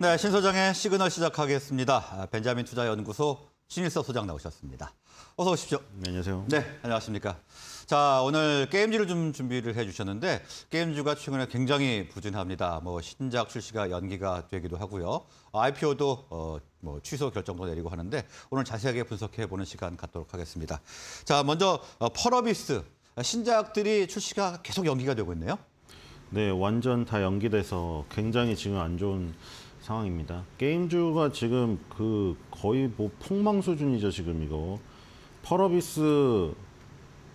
네, 신 소장의 시그널 시작하겠습니다. 아, 벤자민 투자연구소 신일섭 소장 나오셨습니다. 어서 오십시오. 네, 안녕하세요. 네, 안녕하십니까. 자, 오늘 게임지를 좀 준비를 해주셨는데 게임주가 최근에 굉장히 부진합니다. 뭐 신작 출시가 연기가 되기도 하고요. IPO도 어, 뭐 취소 결정도 내리고 하는데 오늘 자세하게 분석해 보는 시간 갖도록 하겠습니다. 자, 먼저 어, 펄어비스 신작들이 출시가 계속 연기가 되고 있네요. 네, 완전 다 연기돼서 굉장히 지금 안 좋은 상황입니다. 게임주가 지금 그 거의 뭐 폭망 수준이죠, 지금 이거. 펄어비스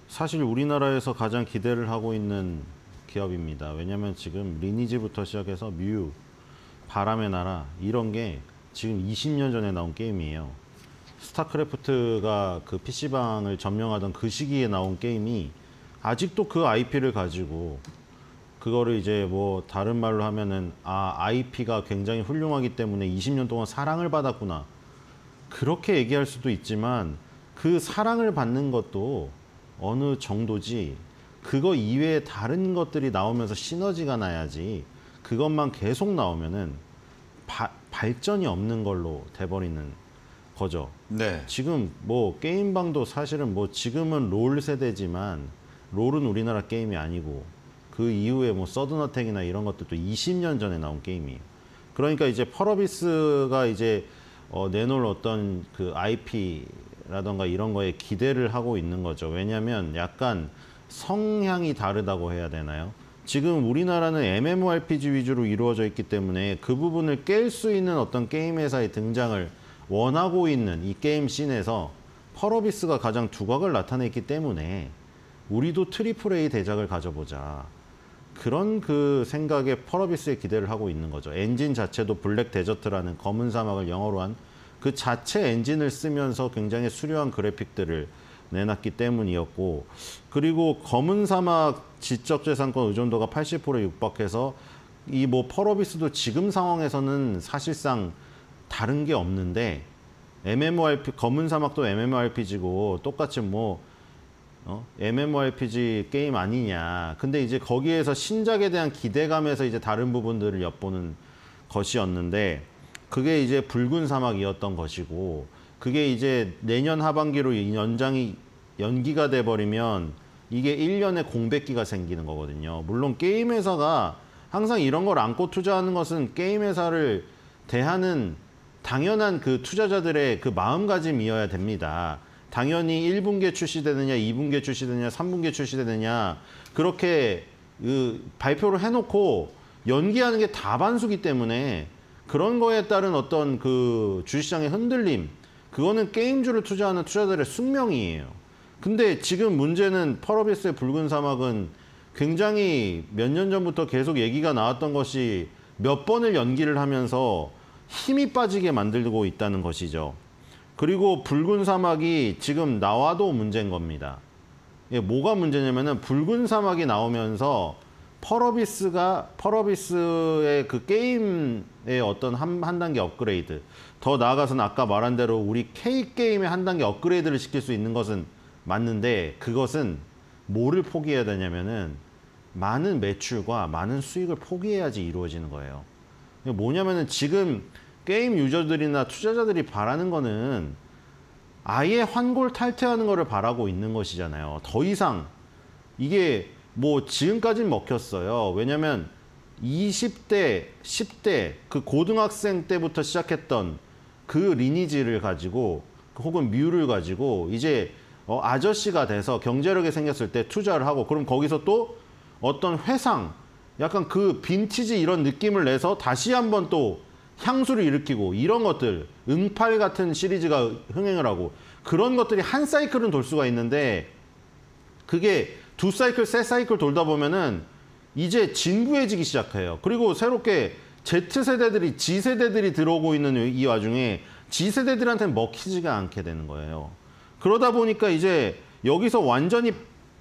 사실 우리나라에서 가장 기대를 하고 있는 기업입니다. 왜냐하면 지금 리니지부터 시작해서 뮤, 바람의 나라 이런 게 지금 20년 전에 나온 게임이에요. 스타크래프트가 그 PC방을 점령하던 그 시기에 나온 게임이 아직도 그 IP를 가지고 그거를 이제 뭐 다른 말로 하면은 아 IP가 굉장히 훌륭하기 때문에 20년 동안 사랑을 받았구나 그렇게 얘기할 수도 있지만 그 사랑을 받는 것도 어느 정도지 그거 이외에 다른 것들이 나오면서 시너지가 나야지 그것만 계속 나오면은 바, 발전이 없는 걸로 돼버리는 거죠. 네. 지금 뭐 게임방도 사실은 뭐 지금은 롤 세대지만 롤은 우리나라 게임이 아니고 그 이후에 뭐 서든어택이나 이런 것들도 20년 전에 나온 게임이에요. 그러니까 이제 펄어비스가 이제 어, 내놓을 어떤 그 IP라던가 이런 거에 기대를 하고 있는 거죠. 왜냐하면 약간 성향이 다르다고 해야 되나요? 지금 우리나라는 MMORPG 위주로 이루어져 있기 때문에 그 부분을 깰 수 있는 어떤 게임 회사의 등장을 원하고 있는 이 게임 씬에서 펄어비스가 가장 두각을 나타냈기 때문에 우리도 triple A 대작을 가져보자. 그런 그 생각에 펄어비스에 기대를 하고 있는 거죠. 엔진 자체도 Black Desert라는 검은 사막을 영어로 한 그 자체 엔진을 쓰면서 굉장히 수려한 그래픽들을 내놨기 때문이었고 그리고 검은 사막 지적재산권 의존도가 80%에 육박해서 이 뭐 펄어비스도 지금 상황에서는 사실상 다른 게 없는데 MMORP 검은 사막도 MMORPG고 똑같이 뭐 어? MMORPG 게임 아니냐. 근데 이제 거기에서 신작에 대한 기대감에서 이제 다른 부분들을 엿보는 것이었는데 그게 이제 붉은 사막이었던 것이고 그게 이제 내년 하반기로 연장이 연기가 돼 버리면 이게 1년의 공백기가 생기는 거거든요. 물론 게임 회사가 항상 이런 걸 안고 투자하는 것은 게임 회사를 대하는 당연한 그 투자자들의 그 마음가짐이어야 됩니다. 당연히 1분기에 출시되느냐, 2분기에 출시되느냐, 3분기에 출시되느냐 그렇게 그 발표를 해놓고 연기하는 게 다반수기 때문에 그런 거에 따른 어떤 그 주식시장의 흔들림 그거는 게임주를 투자하는 투자들의 숙명이에요. 근데 지금 문제는 펄어비스의 붉은 사막은 굉장히 몇 년 전부터 계속 얘기가 나왔던 것이 몇 번을 연기를 하면서 힘이 빠지게 만들고 있다는 것이죠. 그리고 붉은 사막이 지금 나와도 문제인 겁니다. 예, 뭐가 문제냐면은 붉은 사막이 나오면서 펄어비스가 펄어비스의 그 게임의 어떤 한, 한 단계 업그레이드 더 나아가서는 아까 말한 대로 우리 K 게임의 한 단계 업그레이드를 시킬 수 있는 것은 맞는데 그것은 뭐를 포기해야 되냐면은 많은 매출과 많은 수익을 포기해야지 이루어지는 거예요. 뭐냐면은 지금 게임 유저들이나 투자자들이 바라는 거는 아예 환골 탈퇴하는 거를 바라고 있는 것이잖아요. 더 이상 이게 뭐 지금까지는 먹혔어요. 왜냐면 20대, 10대 그 고등학생 때부터 시작했던 그 리니지를 가지고 혹은 뮤를 가지고 이제 어, 아저씨가 돼서 경제력이 생겼을 때 투자를 하고 그럼 거기서 또 어떤 회상 약간 그 빈티지 이런 느낌을 내서 다시 한번 또 향수를 일으키고 이런 것들 응팔 같은 시리즈가 흥행을 하고 그런 것들이 한 사이클은 돌 수가 있는데 그게 두 사이클 세 사이클 돌다 보면은 이제 진부해지기 시작해요. 그리고 새롭게 Z세대들이 Z세대들이 들어오고 있는 이 와중에 Z세대들한테는 먹히지가 않게 되는 거예요. 그러다 보니까 이제 여기서 완전히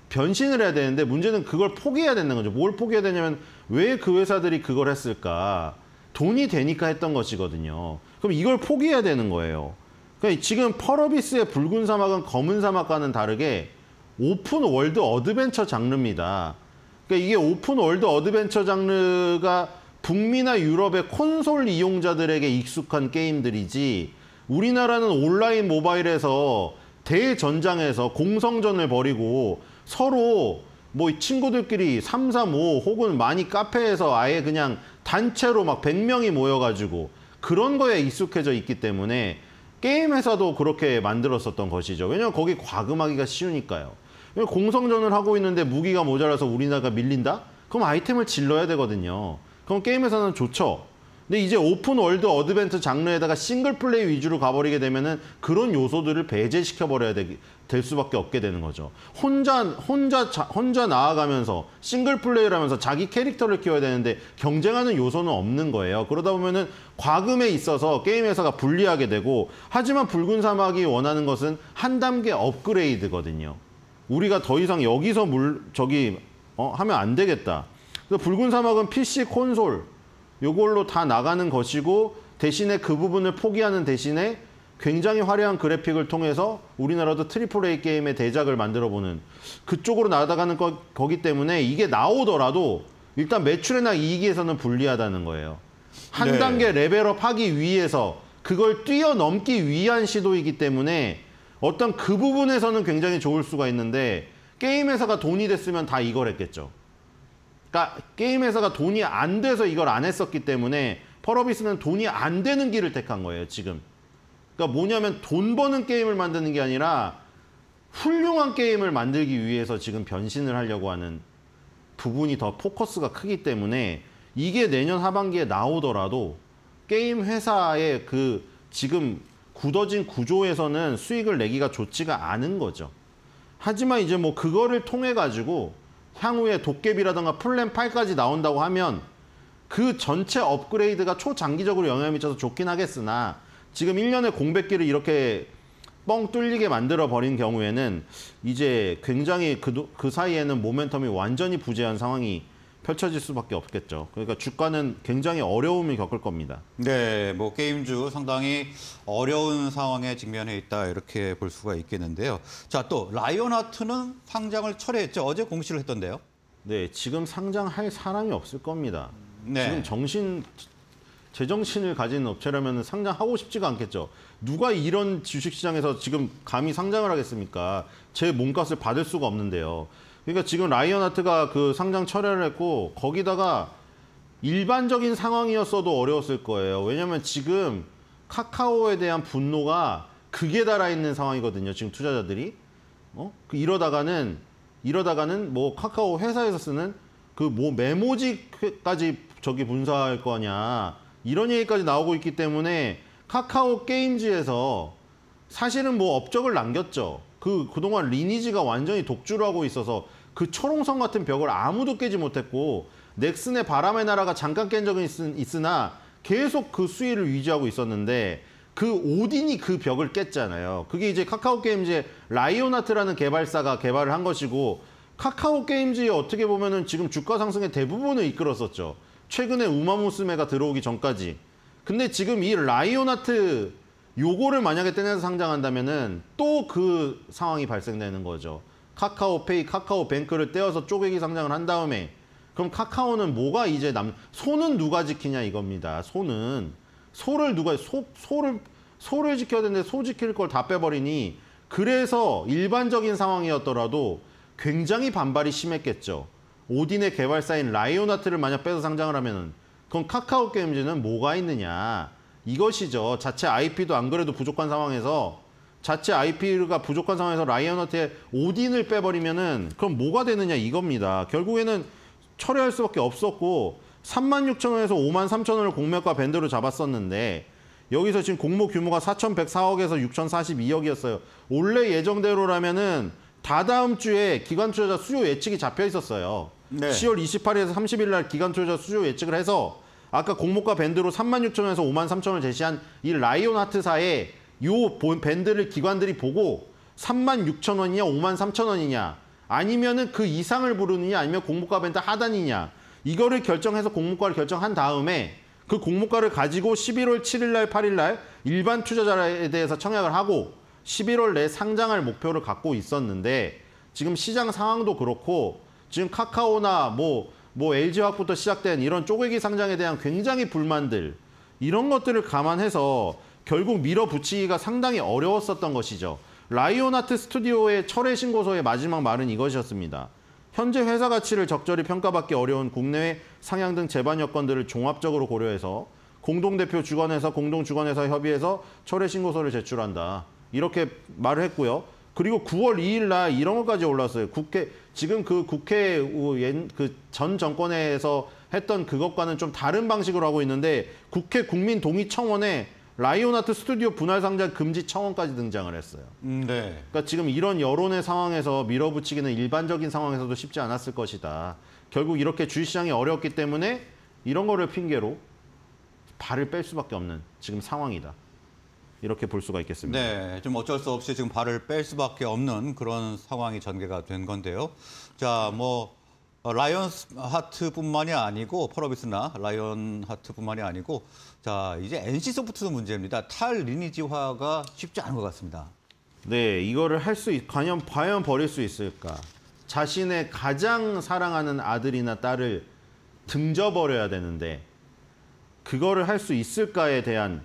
변신을 해야 되는데 문제는 그걸 포기해야 되는 거죠. 뭘 포기해야 되냐면 왜 그 회사들이 그걸 했을까 돈이 되니까 했던 것이거든요. 그럼 이걸 포기해야 되는 거예요. 그러니까 지금 펄어비스의 붉은 사막은 검은 사막과는 다르게 open world adventure 장르입니다. 그러니까 이게 open world adventure 장르가 북미나 유럽의 콘솔 이용자들에게 익숙한 게임들이지 우리나라는 온라인 모바일에서 대전장에서 공성전을 벌이고 서로 뭐 친구들끼리 3, 3, 5 혹은 많이 카페에서 아예 그냥 단체로 막 100명이 모여가지고 그런 거에 익숙해져 있기 때문에 게임 회사도 그렇게 만들었었던 것이죠. 왜냐면 거기 과금하기가 쉬우니까요. 공성전을 하고 있는데 무기가 모자라서 우리나라가 밀린다? 그럼 아이템을 질러야 되거든요. 그럼 게임 회사는 좋죠. 근데 이제 open world adventure 장르에다가 싱글 플레이 위주로 가버리게 되면은 그런 요소들을 배제시켜 버려야 되, 될 수밖에 없게 되는 거죠. 혼자 혼자 자, 혼자 나아가면서 싱글 플레이를 하면서 자기 캐릭터를 키워야 되는데 경쟁하는 요소는 없는 거예요. 그러다 보면은 과금에 있어서 게임 회사가 불리하게 되고 하지만 붉은 사막이 원하는 것은 한 단계 업그레이드거든요. 우리가 더 이상 여기서 물 저기 어, 하면 안 되겠다. 그래서 붉은 사막은 PC 콘솔 요걸로 다 나가는 것이고 대신에 그 부분을 포기하는 대신에 굉장히 화려한 그래픽을 통해서 우리나라도 triple A 게임의 대작을 만들어보는 그쪽으로 나아가는 거, 거기 때문에 이게 나오더라도 일단 매출이나 이익에서는 불리하다는 거예요. 한 네. 단계 level up 하기 위해서 그걸 뛰어넘기 위한 시도이기 때문에 어떤 그 부분에서는 굉장히 좋을 수가 있는데 게임 회사가 돈이 됐으면 다 이걸 했겠죠. 그러니까 게임 회사가 돈이 안 돼서 이걸 안 했었기 때문에 펄어비스는 돈이 안 되는 길을 택한 거예요, 지금. 그러니까 뭐냐면 돈 버는 게임을 만드는 게 아니라 훌륭한 게임을 만들기 위해서 지금 변신을 하려고 하는 부분이 더 포커스가 크기 때문에 이게 내년 하반기에 나오더라도 게임 회사의 그 지금 굳어진 구조에서는 수익을 내기가 좋지가 않은 거죠. 하지만 이제 뭐 그거를 통해 가지고 향후에 도깨비라든가 플랜 8까지 나온다고 하면 그 전체 업그레이드가 중장기적으로 영향을 미쳐서 좋긴 하겠으나 지금 1년의 공백기를 이렇게 뻥 뚫리게 만들어 버린 경우에는 이제 굉장히 그, 도- 그 사이에는 모멘텀이 완전히 부재한 상황이 펼쳐질 수밖에 없겠죠. 그러니까 주가는 굉장히 어려움을 겪을 겁니다. 네, 뭐 게임주 상당히 어려운 상황에 직면해 있다 이렇게 볼 수가 있겠는데요. 자, 또 라이온하트는 상장을 철회했죠. 어제 공시를 했던데요. 네, 지금 상장할 사람이 없을 겁니다. 네. 지금 정신 제정신을 가진 업체라면 상장하고 싶지가 않겠죠. 누가 이런 주식시장에서 지금 감히 상장을 하겠습니까? 제 몸값을 받을 수가 없는데요. 그러니까 지금 라이언하트가 그 상장 철회를 했고 거기다가 일반적인 상황이었어도 어려웠을 거예요. 왜냐하면 지금 카카오에 대한 분노가 극에 달아 있는 상황이거든요. 지금 투자자들이 어? 그 이러다가는 이러다가는 뭐 카카오 회사에서 쓰는 그 뭐 메모지까지 저기 분사할 거냐 이런 얘기까지 나오고 있기 때문에 카카오 게임즈에서 사실은 뭐 업적을 남겼죠. 그 그동안 리니지가 완전히 독주를 하고 있어서 그 철옹성 같은 벽을 아무도 깨지 못했고 넥슨의 바람의 나라가 잠깐 깬 적은 있, 있으나 계속 그 수위를 유지하고 있었는데 그 오딘이 그 벽을 깼잖아요. 그게 이제 카카오 게임즈의 라이온하트라는 개발사가 개발을 한 것이고 카카오 게임즈에 어떻게 보면은 지금 주가 상승의 대부분을 이끌었었죠. 최근에 우마무스메가 들어오기 전까지. 근데 지금 이 라이온하트 요거를 만약에 떼내서 상장한다면은 또 그 상황이 발생되는 거죠. 카카오페이, 카카오뱅크를 떼어서 쪼개기 상장을 한 다음에 그럼 카카오는 뭐가 이제 남 소는 누가 지키냐 이겁니다. 소는 소를 누가 소 소를 소를 지켜야 되는데 소 지킬 걸 다 빼버리니 그래서 일반적인 상황이었더라도 굉장히 반발이 심했겠죠. 오딘의 개발사인 라이온하트를 만약 빼서 상장을 하면은 그럼 카카오 게임즈는 뭐가 있느냐 이것이죠. 자체 IP도 안 그래도 부족한 상황에서 자체 IP가 부족한 상황에서 라이온하트의 오딘을 빼버리면은 그럼 뭐가 되느냐 이겁니다. 결국에는 철회할 수밖에 없었고 3만 6천 원에서 5만 3천 원을 공모가 밴드로 잡았었는데 여기서 지금 공모 규모가 4,104억에서 6,042억이었어요. 원래 예정대로라면은 다다음 주에 기관 투자자 수요 예측이 잡혀 있었어요. 네. 10월 28일에서 30일 날 기관 투자자 수요 예측을 해서 아까 공모가 밴드로 3만 6천 원에서 5만 3천 원을 제시한 이 라이온 하트사의 요 본- 밴드를 기관들이 보고 3만 6천 원이냐 5만 3천 원이냐 아니면은 그 이상을 부르느냐 아니면 공모가 밴드 하단이냐 이거를 결정해서 공모가를 결정한 다음에 그 공모가를 가지고 11월 7일 날 8일 날 일반 투자자에 대해서 청약을 하고 11월 내 상장할 목표를 갖고 있었는데 지금 시장 상황도 그렇고 지금 카카오나 뭐 뭐 LG화학부터 시작된 이런 쪼개기 상장에 대한 굉장히 불만들 이런 것들을 감안해서 결국 밀어붙이기가 상당히 어려웠었던 것이죠. 라이온하트 스튜디오의 철회 신고서의 마지막 말은 이것이었습니다. 현재 회사 가치를 적절히 평가받기 어려운 국내외 상향 등 제반 여건들을 종합적으로 고려해서 공동대표 주관회사, 공동주관회사 협의해서 철회 신고서를 제출한다. 이렇게 말을 했고요. 그리고 9월 2일 날 이런 것까지 올랐어요. 국회 지금 그 국회 그 전 정권에서 했던 그것과는 좀 다른 방식으로 하고 있는데 국회 국민 동의 청원에 라이온하트 스튜디오 분할 상장 금지 청원까지 등장을 했어요. 음, 네. 그러니까 지금 이런 여론의 상황에서 밀어붙이기는 일반적인 상황에서도 쉽지 않았을 것이다. 결국 이렇게 주식시장이 어렵기 때문에 이런 거를 핑계로 발을 뺄 수밖에 없는 지금 상황이다. 이렇게 볼 수가 있겠습니다. 네, 좀 어쩔 수 없이 지금 발을 뺄 수밖에 없는 그런 상황이 전개가 된 건데요. 자, 뭐 어, 라이언스 하트뿐만이 아니고 펄어비스나 라이언 하트뿐만이 아니고 자 이제 NC 소프트도 문제입니다. 탈 리니지화가 쉽지 않은 것 같습니다. 네, 이거를 할 수, 과연, 과연 버릴 수 있을까? 자신의 가장 사랑하는 아들이나 딸을 등져버려야 되는데, 그거를 할 수 있을까에 대한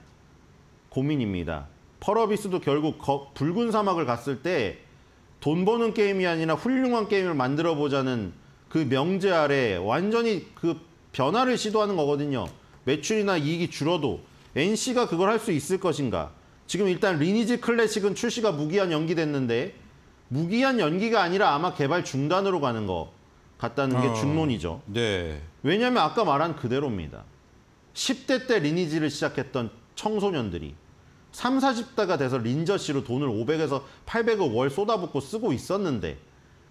고민입니다. 펄어비스도 결국 거, 붉은 사막을 갔을 때 돈 버는 게임이 아니라 훌륭한 게임을 만들어 보자는 그 명제 아래 완전히 그 변화를 시도하는 거거든요. 매출이나 이익이 줄어도 NC가 그걸 할 수 있을 것인가? 지금 일단 리니지 클래식은 출시가 무기한 연기됐는데 무기한 연기가 아니라 아마 개발 중단으로 가는 것 같다는 게 어. 중론이죠. 네, 왜냐하면 아까 말한 그대로입니다. 10대 때 리니지를 시작했던 청소년들이 3, 40대가 돼서 린저씨로 돈을 500에서 800억 월 쏟아붓고 쓰고 있었는데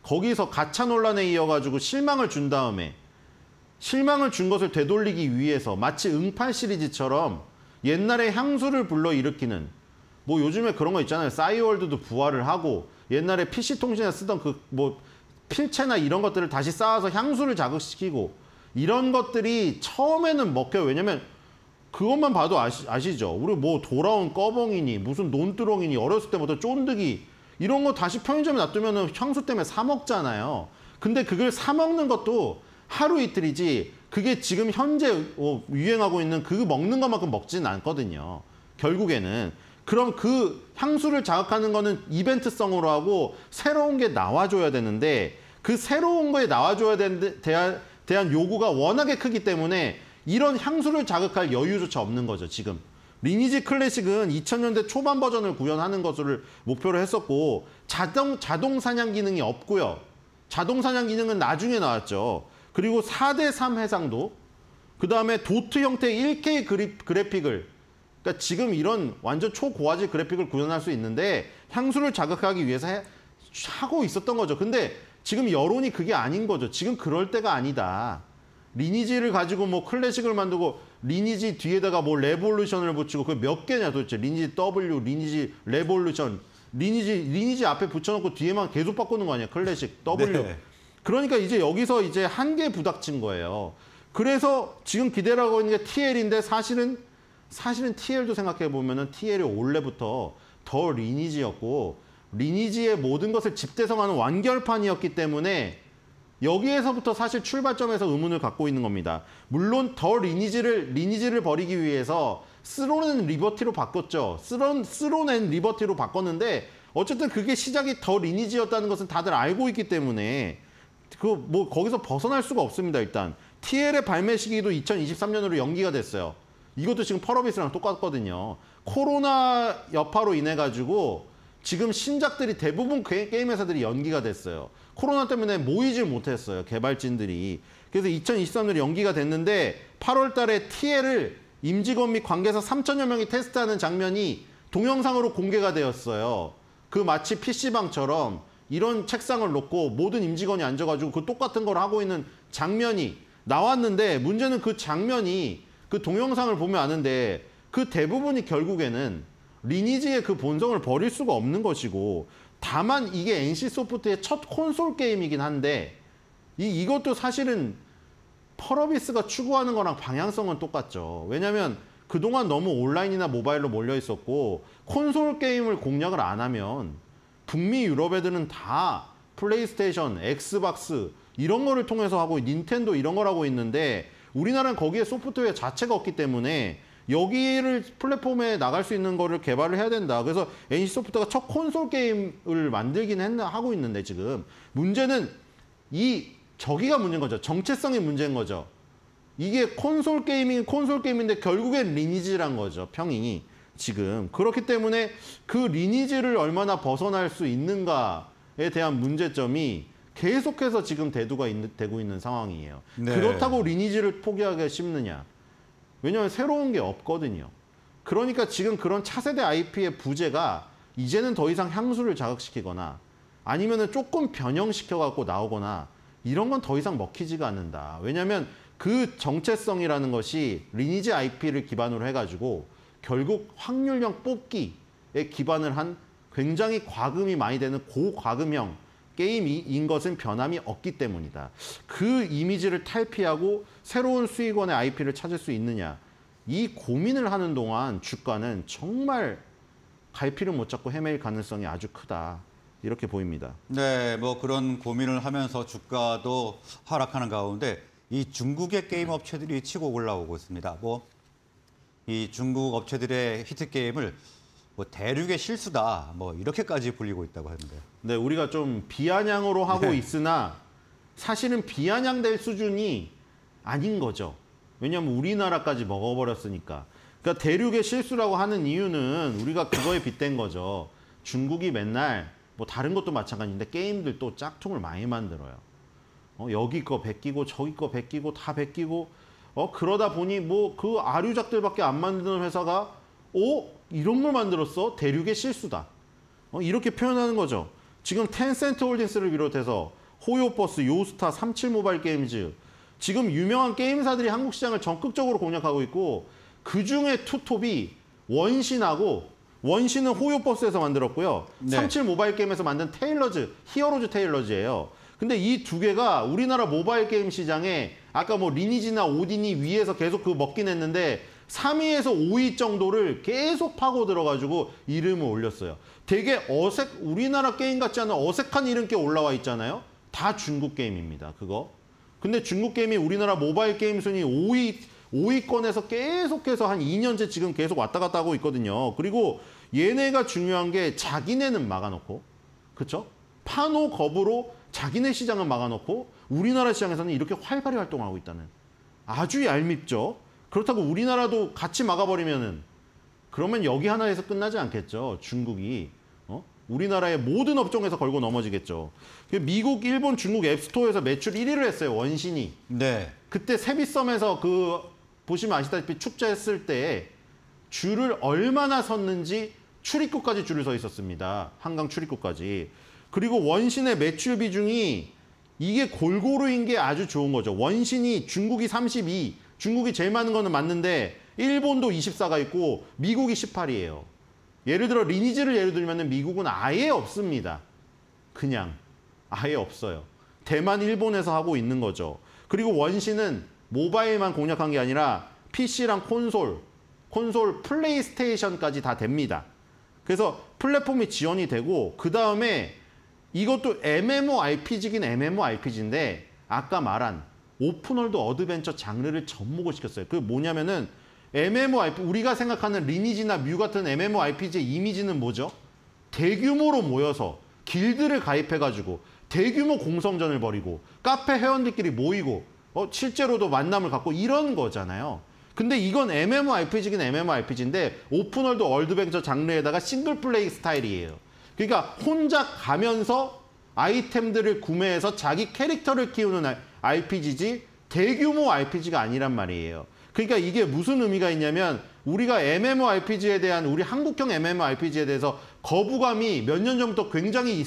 거기서 가차 논란에 이어가지고 실망을 준 다음에 실망을 준 것을 되돌리기 위해서 마치 응팔 시리즈처럼 옛날에 향수를 불러일으키는 뭐 요즘에 그런 거 있잖아요. 싸이월드도 부활을 하고 옛날에 PC통신에 쓰던 그 뭐 필체나 이런 것들을 다시 쌓아서 향수를 자극시키고 이런 것들이 처음에는 먹혀요. 왜냐면 그것만 봐도 아시, 아시죠? 우리 뭐 돌아온 꺼벙이니 무슨 논두렁이니 어렸을 때부터 쫀득이 이런 거 다시 편의점에 놔두면 향수 때문에 사 먹잖아요. 근데 그걸 사 먹는 것도 하루 이틀이지 그게 지금 현재 어, 유행하고 있는 그 먹는 것만큼 먹지는 않거든요. 결국에는 그럼 그 향수를 자극하는 거는 이벤트성으로 하고 새로운 게 나와줘야 되는데 그 새로운 거에 나와줘야 되는 대한, 대한 요구가 워낙에 크기 때문에 이런 향수를 자극할 여유조차 없는 거죠 지금. 리니지 클래식은 2000년대 초반 버전을 구현하는 것을 목표로 했었고 자동 자동 사냥 기능이 없고요. 자동 사냥 기능은 나중에 나왔죠. 그리고 4대 3 해상도 그다음에 도트 형태의 1K 그리, 그래픽을 그러니까 지금 이런 완전 초고화질 그래픽을 구현할 수 있는데 향수를 자극하기 위해서 해, 하고 있었던 거죠. 근데 지금 여론이 그게 아닌 거죠. 지금 그럴 때가 아니다. 리니지를 가지고 뭐 클래식을 만들고 리니지 뒤에다가 뭐 레볼루션을 붙이고 그게 몇 개냐 도대체 리니지 W, 리니지 레볼루션, 리니지 리니지 앞에 붙여놓고 뒤에만 계속 바꾸는 거 아니야 클래식 W. 네. 그러니까 이제 여기서 이제 한계 부닥친 거예요. 그래서 지금 기대를 하고 있는 게 TL인데 사실은 사실은 TL도 생각해 보면은 TL이 원래부터 더 리니지였고 리니지의 모든 것을 집대성하는 완결판이었기 때문에 여기에서부터 사실 출발점에서 의문을 갖고 있는 겁니다. 물론 더 리니지를 리니지를 버리기 위해서 Throne and Liberty로 바꿨죠. Throne Throne and Liberty로 바꿨는데 어쨌든 그게 시작이 더 리니지였다는 것은 다들 알고 있기 때문에 그 뭐 거기서 벗어날 수가 없습니다. 일단 TL의 발매 시기도 2023년으로 연기가 됐어요. 이것도 지금 펄어비스랑 똑같거든요. 코로나 여파로 인해 가지고 지금 신작들이 대부분 게- 게임 회사들이 연기가 됐어요. 코로나 때문에 모이질 못했어요. 개발진들이. 그래서 2023년에 연기가 됐는데 8월 달에 TL을 임직원 및 관계자 3천여 명이 테스트하는 장면이 동영상으로 공개가 되었어요. 그 마치 PC방처럼 이런 책상을 놓고 모든 임직원이 앉아가지고 그 똑같은 걸 하고 있는 장면이 나왔는데 문제는 그 장면이 그 동영상을 보면 아는데 그 대부분이 결국에는 리니지의 그 본성을 버릴 수가 없는 것이고 다만 이게 NC 소프트의 첫 콘솔 게임이긴 한데 이, 이것도 사실은 펄어비스가 추구하는 거랑 방향성은 똑같죠. 왜냐하면 그동안 너무 온라인이나 모바일로 몰려 있었고 콘솔 게임을 공략을 안 하면 북미 유럽 애들은 다 플레이스테이션, 엑스박스 이런 거를 통해서 하고 닌텐도 이런 걸 하고 있는데 우리나라는 거기에 소프트웨어 자체가 없기 때문에 여기를 플랫폼에 나갈 수 있는 거를 개발을 해야 된다. 그래서 NC 소프트가 첫 콘솔 게임을 만들긴 했나 하고 있는데 지금 문제는 이 저기가 문제인 거죠. 정체성이 문제인 거죠. 이게 콘솔 게이밍 콘솔 게임인데 결국엔 리니지란 거죠. 평이 지금 그렇기 때문에 그 리니지를 얼마나 벗어날 수 있는가에 대한 문제점이 계속해서 지금 대두가 있는, 되고 있는 상황이에요. 네. 그렇다고 리니지를 포기하기가 쉽느냐? 왜냐하면 새로운 게 없거든요. 그러니까 지금 그런 차세대 IP의 부재가 이제는 더 이상 향수를 자극시키거나 아니면은 조금 변형시켜 갖고 나오거나 이런 건 더 이상 먹히지가 않는다. 왜냐하면 그 정체성이라는 것이 리니지 IP를 기반으로 해가지고 결국 확률형 뽑기에 기반을 한 굉장히 과금이 많이 되는 고과금형 게임인 것은 변함이 없기 때문이다. 그 이미지를 탈피하고 새로운 수익원의 IP를 찾을 수 있느냐. 이 고민을 하는 동안 주가는 정말 갈피를 못 잡고 헤매일 가능성이 아주 크다. 이렇게 보입니다. 네, 뭐 그런 고민을 하면서 주가도 하락하는 가운데 이 중국의 게임 업체들이 치고 올라오고 있습니다. 뭐 이 중국 업체들의 히트 게임을 뭐 대륙의 실수다, 뭐 이렇게까지 불리고 있다고 하는데. 네, 우리가 좀 비아냥으로 하고 네. 있으나 사실은 비아냥될 수준이 아닌 거죠. 왜냐하면 우리나라까지 먹어버렸으니까. 그러니까 대륙의 실수라고 하는 이유는 우리가 그거에 빗댄 거죠. 중국이 맨날 뭐 다른 것도 마찬가지인데 게임들 또 짝퉁을 많이 만들어요. 어, 여기 거 베끼고 저기 거 베끼고 다 베끼고 어 그러다 보니 뭐 그 아류작들밖에 안 만드는 회사가 어 이런 걸 만들었어 대륙의 실수다. 어, 이렇게 표현하는 거죠. 지금 텐센트 홀딩스를 비롯해서 호요버스, 요스타, 37 모바일 게임즈 지금 유명한 게임사들이 한국 시장을 적극적으로 공략하고 있고 그 중에 투톱이 원신하고 원신은 호요버스에서 만들었고요. 네. 37 모바일 게임에서 만든 테일즈, 히어로즈 테일즈예요. 근데 이 두 개가 우리나라 모바일 게임 시장에 아까 뭐 리니지나 오딘이 위에서 계속 그 먹긴 했는데 3위에서 5위 정도를 계속 파고 들어가지고 이름을 올렸어요. 되게 어색, 우리나라 게임 같지 않은 어색한 이름이 올라와 있잖아요. 다 중국 게임입니다. 그거. 근데 중국 게임이 우리나라 모바일 게임 순위 5위, 5위권에서 계속해서 한 2년째 지금 계속 왔다 갔다 하고 있거든요. 그리고 얘네가 중요한 게 자기네는 막아놓고, 그쵸? 파노 겁으로 자기네 시장은 막아놓고 우리나라 시장에서는 이렇게 활발히 활동하고 있다는 아주 얄밉죠. 그렇다고 우리나라도 같이 막아버리면은 그러면 여기 하나에서 끝나지 않겠죠. 중국이 어? 우리나라의 모든 업종에서 걸고 넘어지겠죠. 그 미국, 일본, 중국 앱스토어에서 매출 1위를 했어요. 원신이. 네, 그때 세비섬에서 그 보시면 아시다시피 축제했을 때 줄을 얼마나 섰는지 출입구까지 줄을 서 있었습니다. 한강 출입구까지. 그리고 원신의 매출 비중이 이게 골고루인 게 아주 좋은 거죠. 원신이 중국이 32, 중국이 제일 많은 거는 맞는데 일본도 24가 있고 미국이 18이에요. 예를 들어 리니지를 예를 들면 미국은 아예 없습니다. 그냥 아예 없어요. 대만, 일본에서 하고 있는 거죠. 그리고 원신은 모바일만 공략한 게 아니라 PC랑 콘솔, 콘솔 플레이스테이션까지 다 됩니다. 그래서 플랫폼이 지원이 되고 그 다음에 이것도 MMORPG긴 MMORPG인데 아까 말한 open world 어드벤처 장르를 접목을 시켰어요. 그 뭐냐면은 MMORPG 우리가 생각하는 리니지나 뮤 같은 MMORPG의 이미지는 뭐죠? 대규모로 모여서 길드를 가입해가지고 대규모 공성전을 벌이고 카페 회원들끼리 모이고 어, 실제로도 만남을 갖고 이런 거잖아요. 근데 이건 MMORPG긴 MMORPG인데 open world adventure 장르에다가 싱글 플레이 스타일이에요. 그러니까 혼자 가면서 아이템들을 구매해서 자기 캐릭터를 키우는 RPG지 대규모 RPG가 아니란 말이에요. 그러니까 이게 무슨 의미가 있냐면 우리가 MMORPG에 대한 우리 한국형 MMORPG에 대해서 거부감이 몇 년 전부터 굉장히 이-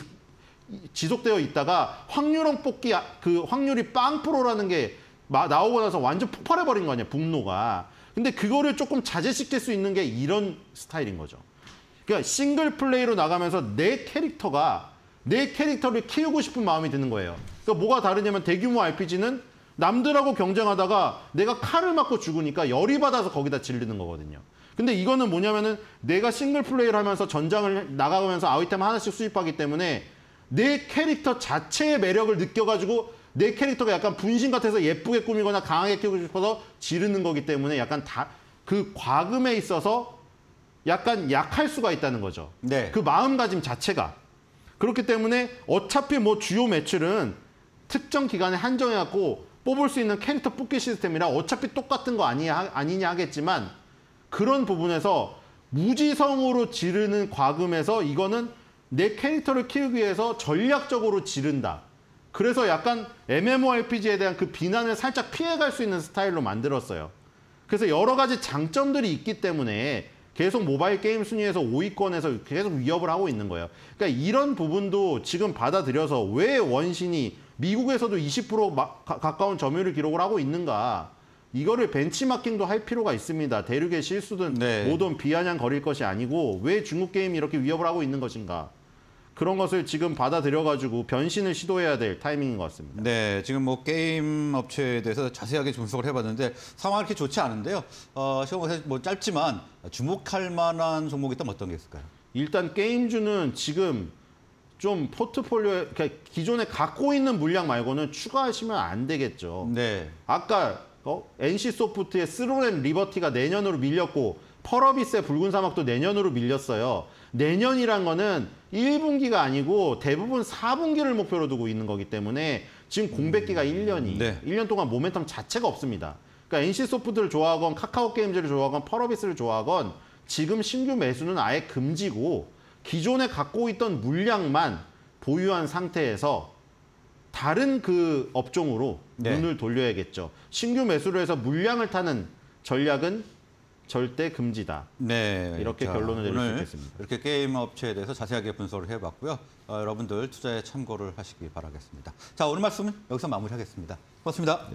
지속되어 있다가 확률형 뽑기 아- 그 확률이 빵 프로라는 게 마- 나오고 나서 완전 폭발해 버린 거 아니야 분노가. 근데 그거를 조금 자제시킬 수 있는 게 이런 스타일인 거죠. 그러니까 싱글 플레이로 나가면서 내 캐릭터가 내 캐릭터를 키우고 싶은 마음이 드는 거예요. 그러니까 뭐가 다르냐면 대규모 RPG는 남들하고 경쟁하다가 내가 칼을 맞고 죽으니까 열이 받아서 거기다 질리는 거거든요. 근데 이거는 뭐냐면은 내가 싱글 플레이를 하면서 전장을 나가면서 아이템 하나씩 수집하기 때문에 내 캐릭터 자체의 매력을 느껴가지고 내 캐릭터가 약간 분신 같아서 예쁘게 꾸미거나 강하게 키우고 싶어서 지르는 거기 때문에 약간 다 그 과금에 있어서 약간 약할 수가 있다는 거죠. 네. 그 마음가짐 자체가 그렇기 때문에 어차피 뭐 주요 매출은 특정 기간에 한정해 갖고 뽑을 수 있는 캐릭터 뽑기 시스템이라 어차피 똑같은 거 아니냐 아니냐 하겠지만 그런 부분에서 무지성으로 지르는 과금에서 이거는 내 캐릭터를 키우기 위해서 전략적으로 지른다. 그래서 약간 MMORPG에 대한 그 비난을 살짝 피해갈 수 있는 스타일로 만들었어요. 그래서 여러 가지 장점들이 있기 때문에 계속 모바일 게임 순위에서 5위권에서 계속 위협을 하고 있는 거예요. 그러니까 이런 부분도 지금 받아들여서 왜 원신이 미국에서도 20% 마- 가- 가까운 점유율 기록을 하고 있는가? 이거를 벤치마킹도 할 필요가 있습니다. 대륙의 실수든 네. 뭐든 비아냥 거릴 것이 아니고 왜 중국 게임이 이렇게 위협을 하고 있는 것인가? 그런 것을 지금 받아들여가지고 변신을 시도해야 될 타이밍인 것 같습니다. 네, 지금 뭐 게임 업체에 대해서 자세하게 분석을 해봤는데 상황이 그렇게 좋지 않은데요. 어, 시험 사실 뭐 짧지만 주목할 만한 종목이 있다면 어떤 게 있을까요? 일단 게임주는 지금 좀 포트폴리오에 그러니까 기존에 갖고 있는 물량 말고는 추가하시면 안 되겠죠. 네, 아까 어? NC 소프트의 스로렌 리버티가 내년으로 밀렸고 펄어비스의 붉은 사막도 내년으로 밀렸어요. 내년이란 거는 1분기가 아니고 대부분 4분기를 목표로 두고 있는 거기 때문에 지금 공백기가 1년이 네. 1년 동안 모멘텀 자체가 없습니다. 그러니까 NC 소프트를 좋아하건 카카오 게임즈를 좋아하건 펄어비스를 좋아하건 지금 신규 매수는 아예 금지고 기존에 갖고 있던 물량만 보유한 상태에서 다른 그 업종으로 네. 눈을 돌려야겠죠. 신규 매수를 해서 물량을 타는 전략은 절대 금지다. 네. 이렇게 결론을 내릴 수 있겠습니다. 이렇게 게임 업체에 대해서 자세하게 분석을 해봤고요. 어, 여러분들 투자에 참고를 하시기 바라겠습니다. 자, 오늘 말씀은 여기서 마무리하겠습니다. 고맙습니다.